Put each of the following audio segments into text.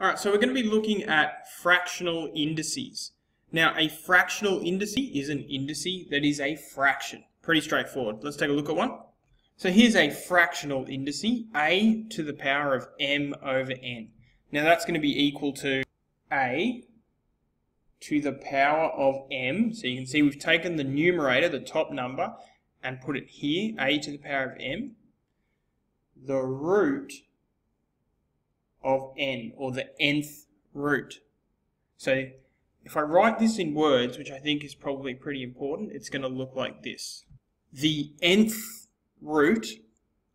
Alright, so we're going to be looking at fractional indices. Now, a fractional indice is an indice that is a fraction. Pretty straightforward. Let's take a look at one. So here's a fractional indice, a to the power of m over n. Now that's going to be equal to a to the power of m. So you can see we've taken the numerator, the top number, and put it here, a to the power of m. The root of n, or the nth root. So if I write this in words, which I think is probably pretty important, it's going to look like this. The nth root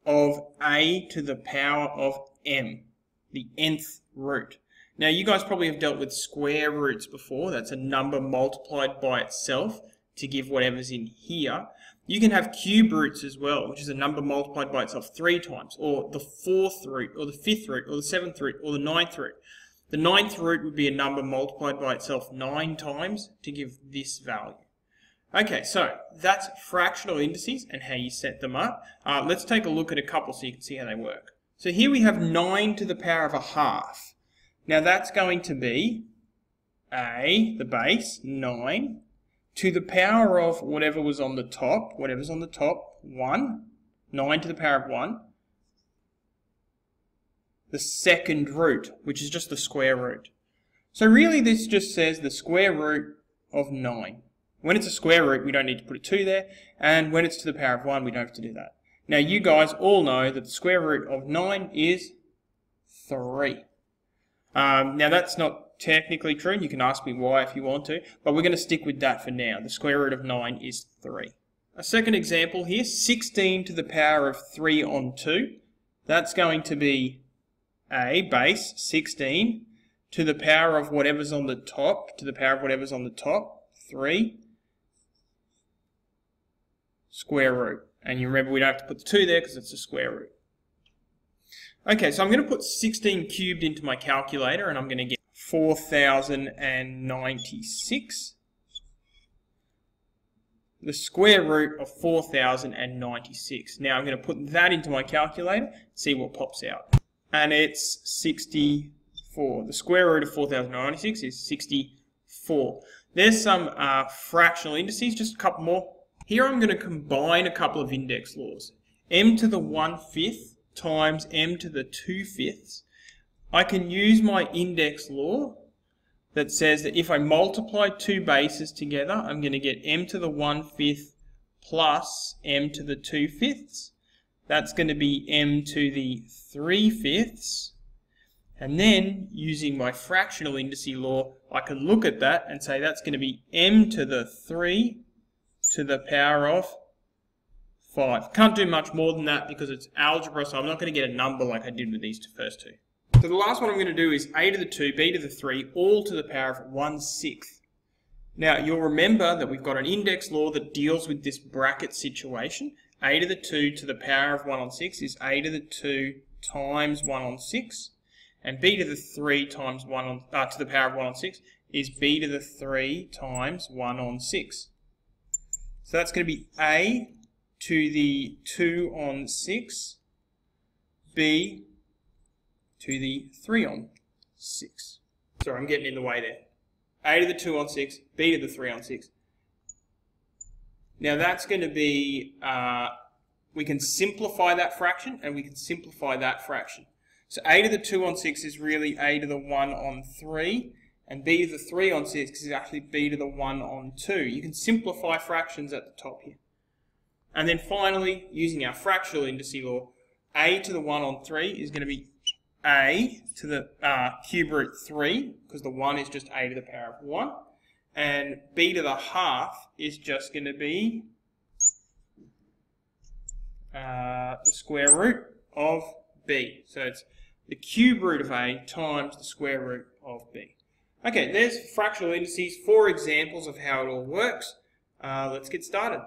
of a to the power of m. The nth root. Now you guys probably have dealt with square roots before. That's a number multiplied by itself to give whatever's in here. You can have cube roots as well, which is a number multiplied by itself three times, or the fourth root, or the fifth root, or the seventh root, or the ninth root. The ninth root would be a number multiplied by itself nine times to give this value. Okay, so that's fractional indices and how you set them up. Uh, let's take a look at a couple so you can see how they work. So here we have 9 to the power of a half. Now that's going to be a, the base, 9, to the power of whatever was on the top, whatever's on the top, 1, 9 to the power of 1, the second root, which is just the square root. So really this just says the square root of 9. When it's a square root, we don't need to put a 2 there, and when it's to the power of 1, we don't have to do that. Now you guys all know that the square root of 9 is 3. Um, now that's not technically true, and you can ask me why if you want to, but we're going to stick with that for now. The square root of 9 is 3. A second example here, 16 to the power of 3 on 2. That's going to be a base, 16, to the power of whatever's on the top, to the power of whatever's on the top, 3, square root. And you remember we don't have to put the 2 there because it's a square root. Okay, so I'm going to put 16 cubed into my calculator and I'm going to get 4,096. The square root of 4,096. Now I'm going to put that into my calculator, see what pops out. And it's 64. The square root of 4,096 is 64. There's some uh, fractional indices, just a couple more. Here I'm going to combine a couple of index laws. m to the 1 fifth times m to the 2 fifths I can use my index law that says that if I multiply two bases together, I'm going to get m to the 1 fifth plus m to the 2 fifths. That's going to be m to the 3 fifths. And then, using my fractional indice law, I can look at that and say that's going to be m to the 3 to the power of 5. Can't do much more than that because it's algebra, so I'm not going to get a number like I did with these first two. So the last one I'm going to do is a to the 2, b to the 3, all to the power of 1 sixth. Now, you'll remember that we've got an index law that deals with this bracket situation. a to the 2 to the power of 1 on 6 is a to the 2 times 1 on 6. And b to the 3 times 1 on, uh, to the power of 1 on 6 is b to the 3 times 1 on 6. So that's going to be a to the 2 on 6, b to the 3 on 6. Sorry, I'm getting in the way there. A to the 2 on 6, B to the 3 on 6. Now that's going to be, uh, we can simplify that fraction and we can simplify that fraction. So A to the 2 on 6 is really A to the 1 on 3 and B to the 3 on 6 is actually B to the 1 on 2. You can simplify fractions at the top here. And then finally, using our fractional indice law, A to the 1 on 3 is going to be a to the uh, cube root 3, because the 1 is just a to the power of 1. And b to the half is just going to be uh, the square root of b. So it's the cube root of a times the square root of b. Okay, there's fractional indices, four examples of how it all works. Uh, let's get started.